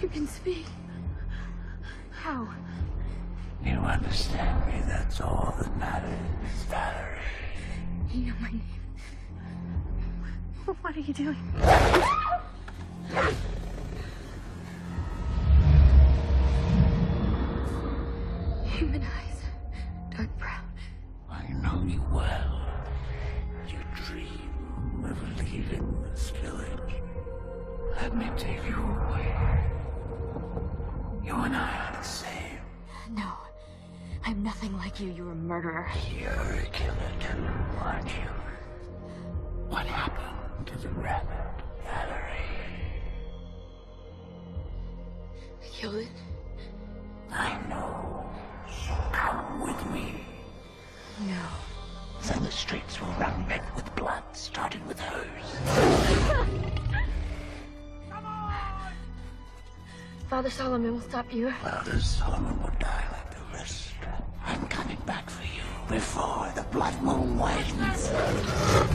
You can speak. How? You understand me, that's all that matters, Valerie. You know my name. What are you doing? Human eyes, dark brown. I know you well. You dream Let me take you away. You and I are the same. No, I'm nothing like you. You're a murderer. You're a killer too, aren't you? What happened to the rabbit, Valerie? I killed it. I know. So come with me. No. Then the streets will run red with blood, starting with hers. Father Solomon will stop you. Father Solomon will die like the rest. I'm coming back for you before the blood moon. No!